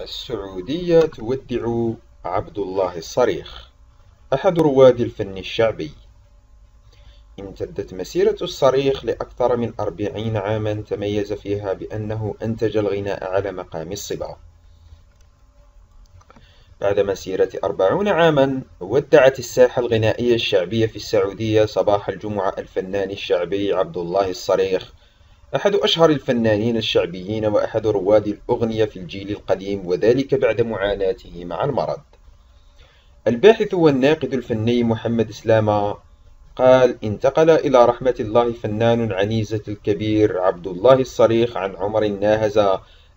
السعودية تودع عبد الله الصريخ أحد رواد الفن الشعبي. امتدت مسيرة الصريخ لأكثر من أربعين عاما تميز فيها بأنه أنتج الغناء على مقام الصبا. بعد مسيرة أربعون عاما ودعت الساحة الغنائية الشعبية في السعودية صباح الجمعة الفنان الشعبي عبد الله الصريخ أحد أشهر الفنانين الشعبيين وأحد رواد الأغنية في الجيل القديم وذلك بعد معاناته مع المرض. الباحث والناقد الفني محمد إسلامة قال انتقل إلى رحمة الله فنان عنيزة الكبير عبد الله الصريخ عن عمر ناهز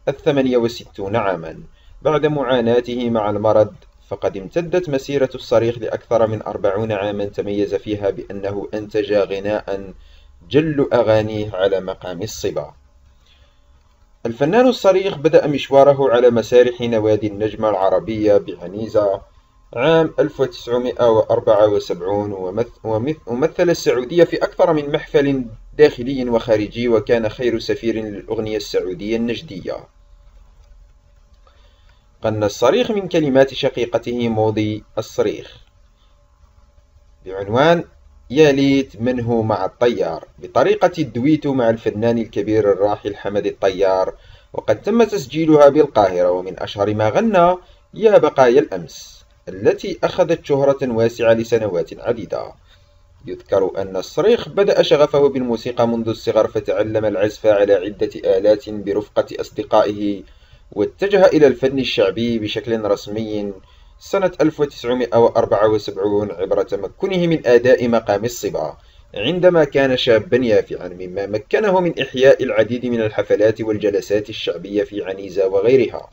الثمانية وستون عاما. بعد معاناته مع المرض فقد امتدت مسيرة الصريخ لأكثر من أربعون عاما تميز فيها بأنه أنتج غناء جل أغانيه على مقام الصبا. الفنان الصريخ بدأ مشواره على مسارح نوادي النجمة العربية بعنيزة عام 1974 ومثل السعودية في أكثر من محفل داخلي وخارجي وكان خير سفير للأغنية السعودية النجدية. قن الصريخ من كلمات شقيقته موضي الصريخ. بعنوان يا ليت من هو مع الطيار. بطريقة الدويتو مع الفنان الكبير الراحل حمد الطيار وقد تم تسجيلها بالقاهرة ومن أشهر ما غنى يا بقايا الأمس التي أخذت شهرة واسعة لسنوات عديدة. يذكر أن الصريخ بدأ شغفه بالموسيقى منذ الصغر فتعلم العزف على عدة آلات برفقة أصدقائه واتجه إلى الفن الشعبي بشكل رسمي سنة 1974 عبر تمكنه من أداء مقام الصبا عندما كان شابا يافعا مما مكنه من إحياء العديد من الحفلات والجلسات الشعبية في عنيزة وغيرها.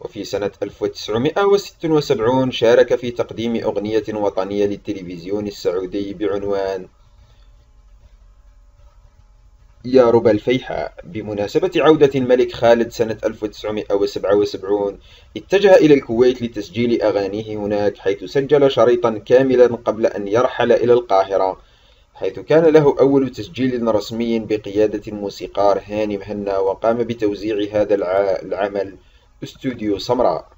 وفي سنة 1976 شارك في تقديم أغنية وطنية للتلفزيون السعودي بعنوان يا ربى الفيحاء بمناسبة عودة الملك خالد سنة 1977 اتجه إلى الكويت لتسجيل أغانيه هناك حيث سجل شريطا كاملا قبل أن يرحل إلى القاهرة حيث كان له أول تسجيل رسمي بقيادة الموسيقار هاني مهنا وقام بتوزيع هذا العمل. استوديو سمراء.